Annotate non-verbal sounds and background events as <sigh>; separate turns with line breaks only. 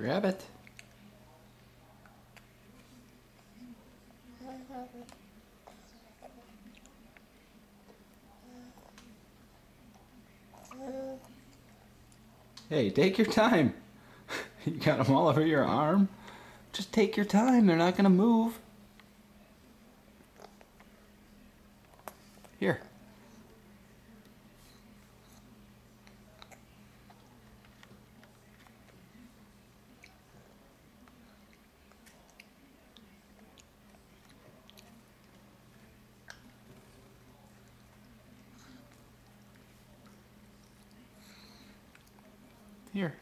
Grab it. Hey, take your time. <laughs> You got them all over your arm. Just take your time. They're not going to move. Here. Here.